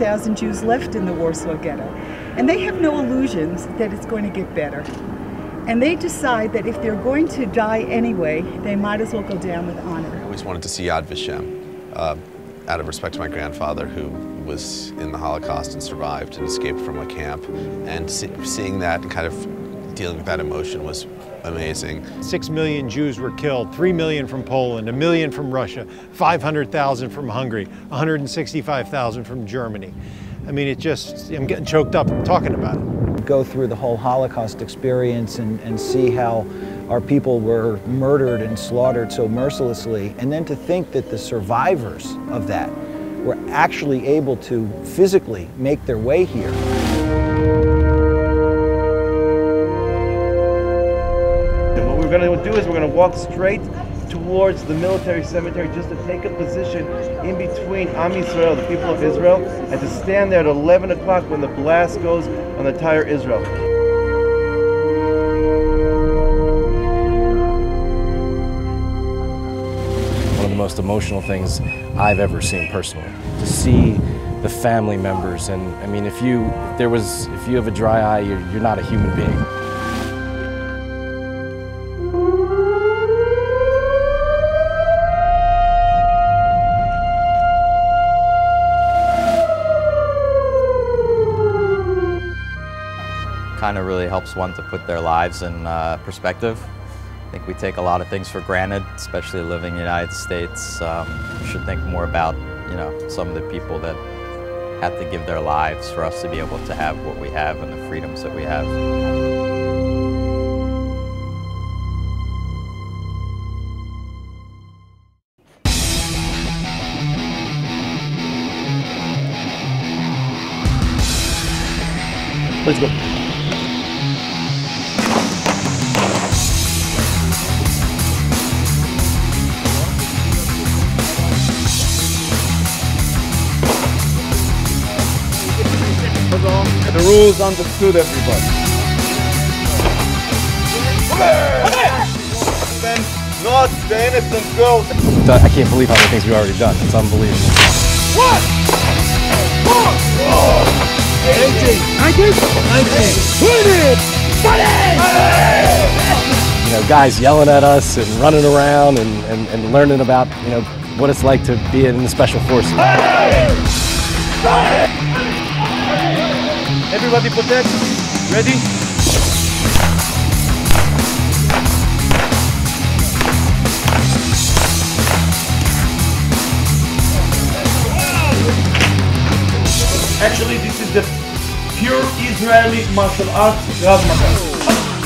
50,000 Jews left in the Warsaw Ghetto. And they have no illusions that it's going to get better. And they decide that if they're going to die anyway, they might as well go down with honor. I always wanted to see Yad Vashem, uh, out of respect to my grandfather who was in the Holocaust and survived and escaped from a camp. And see, seeing that and kind of dealing with that emotion was amazing. Six million Jews were killed, three million from Poland, a million from Russia, 500,000 from Hungary, 165,000 from Germany. I mean, it just, I'm getting choked up talking about it. Go through the whole Holocaust experience and, and see how our people were murdered and slaughtered so mercilessly, and then to think that the survivors of that were actually able to physically make their way here. We're going to do is we're going to walk straight towards the military cemetery just to take a position in between Am Yisrael, the people of Israel, and to stand there at 11 o'clock when the blast goes on the entire Israel. One of the most emotional things I've ever seen personally. To see the family members and I mean if you if there was if you have a dry eye you're, you're not a human being. Really helps one to put their lives in uh, perspective. I think we take a lot of things for granted, especially living in the United States. Um, we should think more about, you know, some of the people that had to give their lives for us to be able to have what we have and the freedoms that we have. Let's go. The rules understood, everybody. Not the innocent girls. I can't believe how many things we've already done. It's unbelievable. What? What? 18, 19, 19, 20, 20! You know, guys yelling at us and running around and, and, and learning about, you know, what it's like to be in the special forces. Everybody protect. Ready? Actually, this is the pure Israeli martial arts, Krav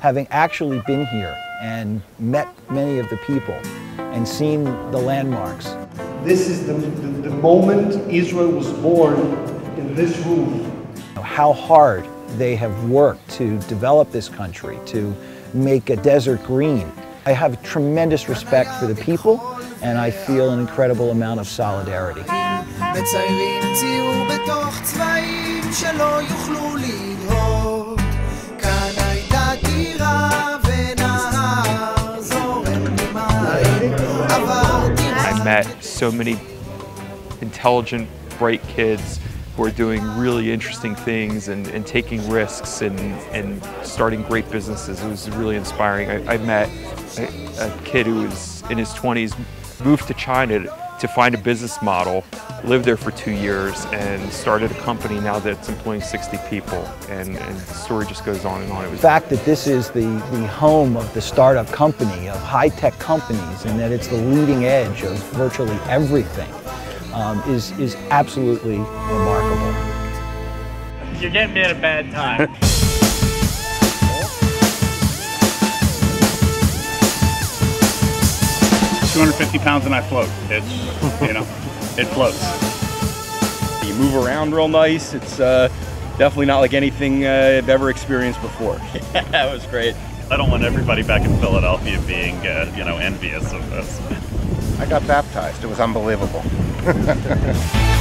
Having actually been here and met many of the people and seen the landmarks, This is the, the, the moment Israel was born in this room. how hard they have worked to develop this country, to make a desert green. I have tremendous respect for the people and I feel an incredible amount of solidarity. Met so many intelligent, bright kids who are doing really interesting things and, and taking risks and, and starting great businesses. It was really inspiring. I, I met a, a kid who was in his 20s, moved to China to find a business model, lived there for two years, and started a company now that's employing 60 people. And, and the story just goes on and on. It The fact that this is the, the home of the startup company, of high-tech companies, and that it's the leading edge of virtually everything um, is, is absolutely remarkable. You're getting me at a bad time. Two hundred fifty pounds and I float. It's you know, it floats. You move around real nice. It's uh, definitely not like anything uh, I've ever experienced before. that was great. I don't want everybody back in Philadelphia being uh, you know envious of this. I got baptized. It was unbelievable.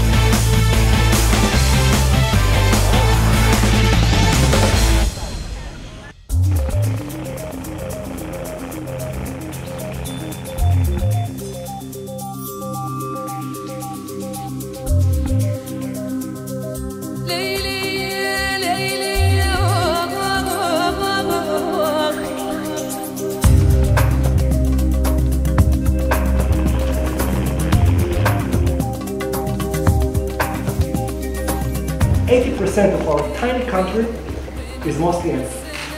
Eighty percent of our tiny country is Muslim.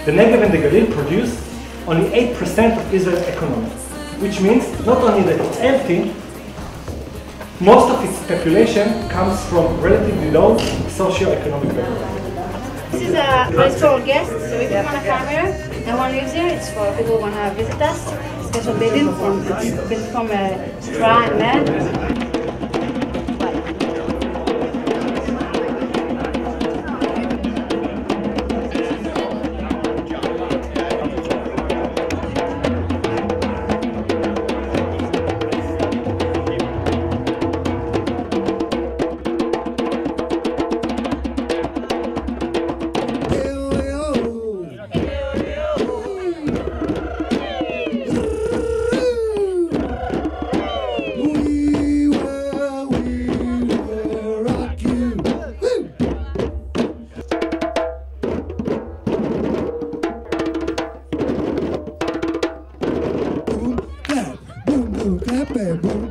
The Negev and the Galil produce only 8% of Israel's economy, which means not only that it's empty, most of its population comes from relatively low socio-economic. This is a for guests, so if you want a camera, no one lives here. It's for people who want to visit us. Special building from from uh, straw mud. Back,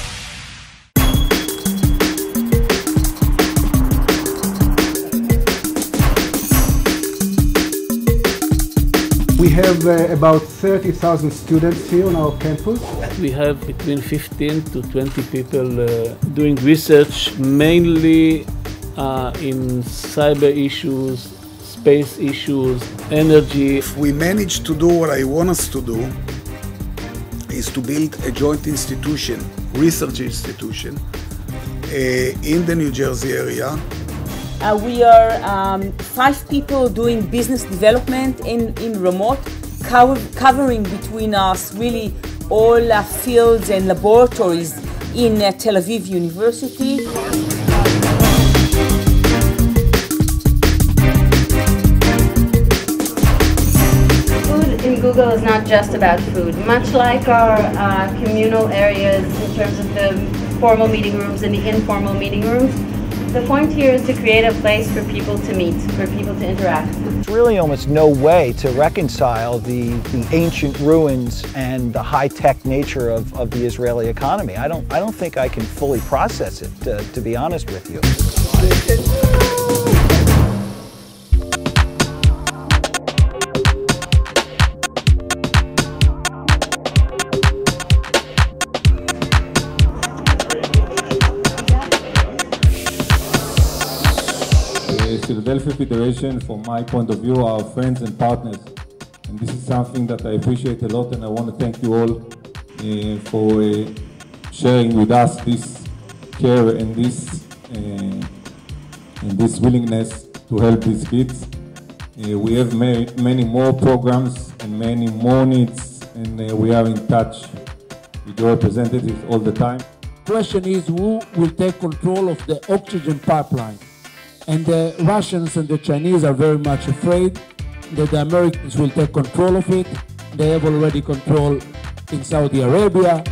We have uh, about 30,000 students here on our campus. We have between 15 to 20 people uh, doing research, mainly uh, in cyber issues, space issues, energy. If we manage to do what I want us to do, is to build a joint institution, research institution, uh, in the New Jersey area. Uh, we are um, five people doing business development in, in remote, cover, covering between us really all uh, fields and laboratories in uh, Tel Aviv University. Food in Google is not just about food. Much like our uh, communal areas in terms of the formal meeting rooms and the informal meeting rooms, the point here is to create a place for people to meet, for people to interact. There's really almost no way to reconcile the, the ancient ruins and the high-tech nature of, of the Israeli economy. I don't, I don't think I can fully process it, to, to be honest with you. Philadelphia Federation, from my point of view, are friends and partners. And this is something that I appreciate a lot, and I want to thank you all uh, for uh, sharing with us this care and this uh, and this willingness to help these kids. Uh, we have many, many more programs and many more needs and uh, we are in touch with your representatives all the time. question is who will take control of the oxygen pipeline. And the Russians and the Chinese are very much afraid that the Americans will take control of it. They have already control in Saudi Arabia.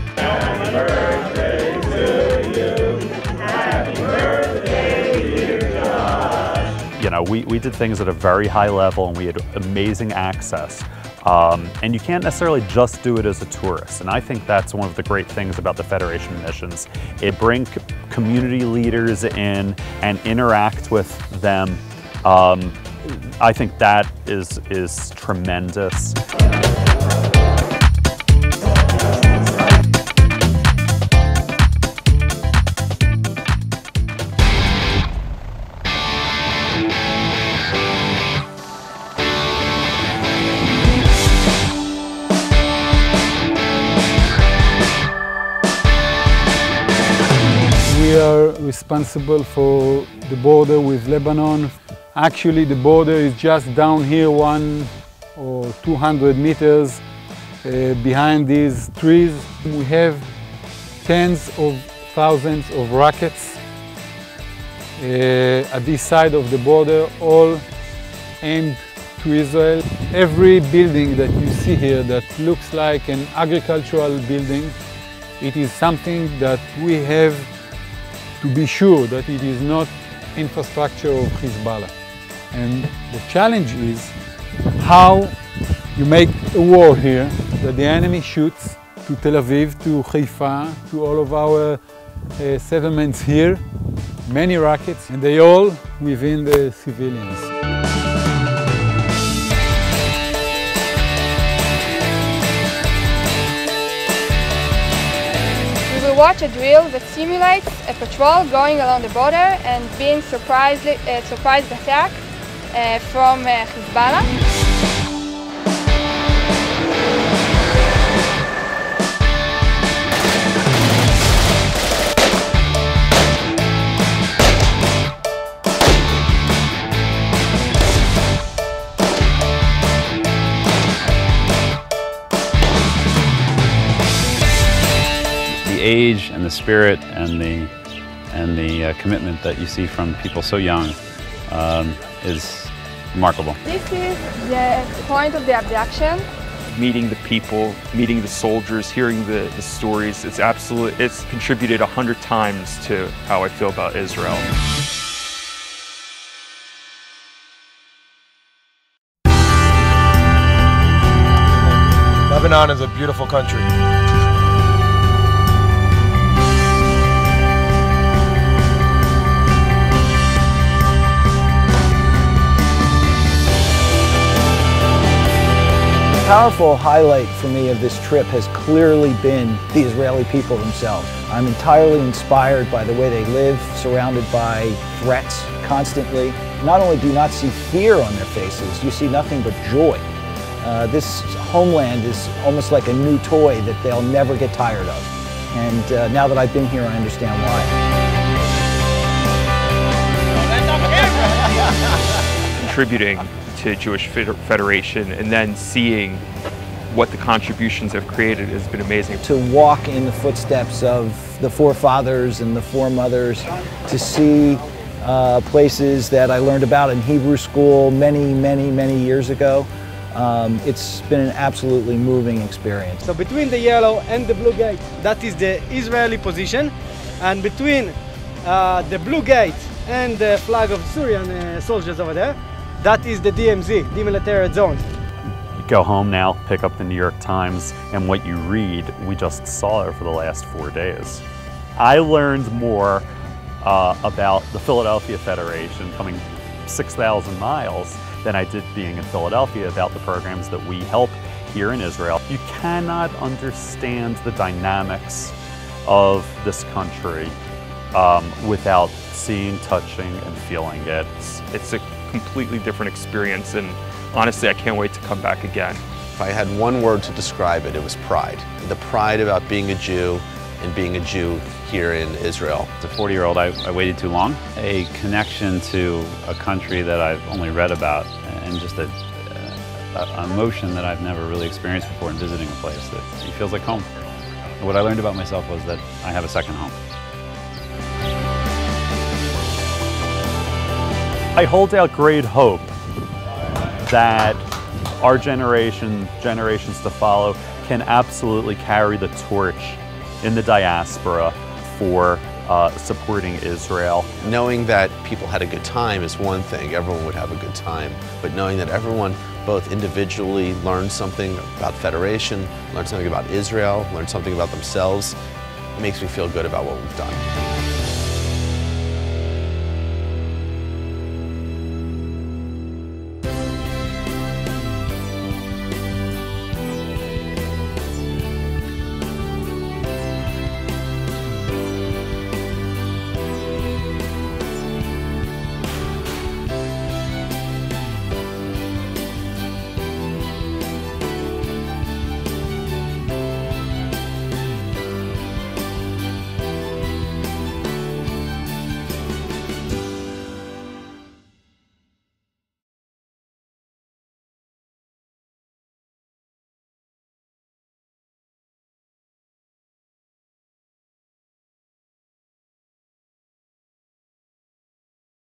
Know, we, we did things at a very high level and we had amazing access. Um, and you can't necessarily just do it as a tourist. And I think that's one of the great things about the Federation missions. It brings community leaders in and interact with them. Um, I think that is, is tremendous. Are responsible for the border with Lebanon. Actually, the border is just down here one or 200 meters uh, behind these trees. We have tens of thousands of rockets uh, at this side of the border, all aimed to Israel. Every building that you see here that looks like an agricultural building, it is something that we have to be sure that it is not infrastructure of Hezbollah. And the challenge is how you make a wall here that the enemy shoots to Tel Aviv, to Haifa, to all of our uh, settlements here, many rockets, and they all within the civilians. Watch a drill that simulates a patrol going along the border and being surprised, uh, surprised attack uh, from uh, Hezbollah. Age and the spirit and the and the uh, commitment that you see from people so young um, is remarkable. This is the point of the abduction. Meeting the people, meeting the soldiers, hearing the, the stories, it's absolutely, it's contributed a hundred times to how I feel about Israel. Lebanon is a beautiful country. Powerful highlight for me of this trip has clearly been the Israeli people themselves. I'm entirely inspired by the way they live, surrounded by threats constantly. Not only do you not see fear on their faces, you see nothing but joy. Uh, this homeland is almost like a new toy that they'll never get tired of. And uh, now that I've been here, I understand why. Contributing to Jewish Federation and then seeing what the contributions have created has been amazing. To walk in the footsteps of the forefathers and the foremothers, to see uh, places that I learned about in Hebrew school many, many, many years ago. Um, it's been an absolutely moving experience. So between the yellow and the blue gate, that is the Israeli position. And between uh, the blue gate and the flag of Syrian uh, soldiers over there, that is the DMZ, demilitarized zone. You go home now, pick up the New York Times, and what you read, we just saw it for the last four days. I learned more uh, about the Philadelphia Federation coming 6,000 miles than I did being in Philadelphia about the programs that we help here in Israel. You cannot understand the dynamics of this country um, without seeing, touching, and feeling it. It's, it's a completely different experience and honestly I can't wait to come back again. If I had one word to describe it, it was pride. The pride about being a Jew and being a Jew here in Israel. As a 40 year old, I, I waited too long. A connection to a country that I've only read about and just a, a, a emotion that I've never really experienced before in visiting a place that it feels like home. What I learned about myself was that I have a second home. I hold out great hope that our generation, generations to follow, can absolutely carry the torch in the diaspora for uh, supporting Israel. Knowing that people had a good time is one thing, everyone would have a good time, but knowing that everyone both individually learned something about Federation, learned something about Israel, learned something about themselves, makes me feel good about what we've done.